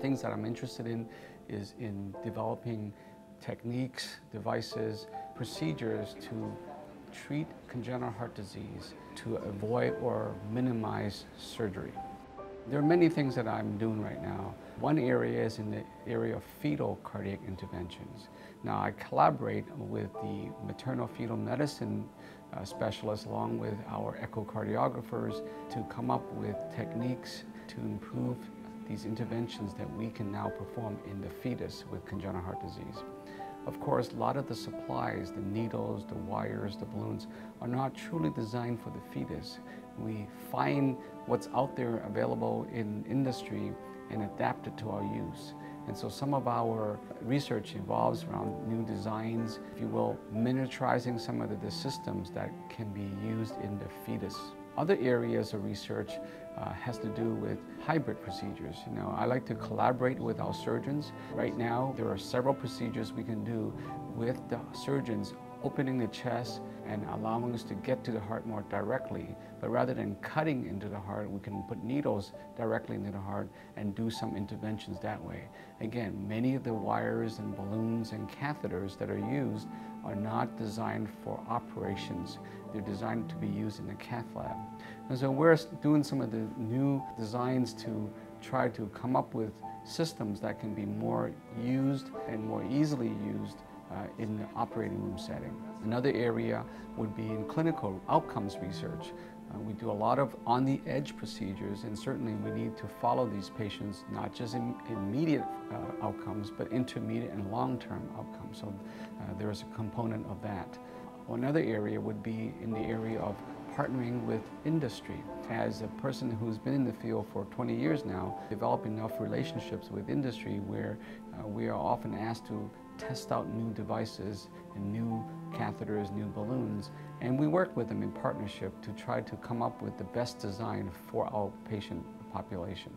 things that I'm interested in is in developing techniques, devices, procedures to treat congenital heart disease to avoid or minimize surgery. There are many things that I'm doing right now. One area is in the area of fetal cardiac interventions. Now I collaborate with the maternal fetal medicine uh, specialists along with our echocardiographers to come up with techniques to improve these interventions that we can now perform in the fetus with congenital heart disease. Of course, a lot of the supplies, the needles, the wires, the balloons, are not truly designed for the fetus. We find what's out there available in industry and adapt it to our use. And so some of our research involves around new designs, if you will, miniaturizing some of the, the systems that can be used in the fetus. Other areas of research uh, has to do with hybrid procedures. You know, I like to collaborate with our surgeons. Right now, there are several procedures we can do with the surgeons opening the chest and allowing us to get to the heart more directly. But rather than cutting into the heart, we can put needles directly into the heart and do some interventions that way. Again, many of the wires and balloons and catheters that are used are not designed for operations. They're designed to be used in the cath lab. And so we're doing some of the new designs to try to come up with systems that can be more used and more easily used uh, in the operating room setting. Another area would be in clinical outcomes research. Uh, we do a lot of on-the-edge procedures and certainly we need to follow these patients not just in immediate uh, outcomes but intermediate and long-term outcomes. So uh, there's a component of that. Another area would be in the area of partnering with industry. As a person who's been in the field for 20 years now, develop enough relationships with industry where uh, we are often asked to test out new devices and new catheters, new balloons, and we work with them in partnership to try to come up with the best design for our patient population.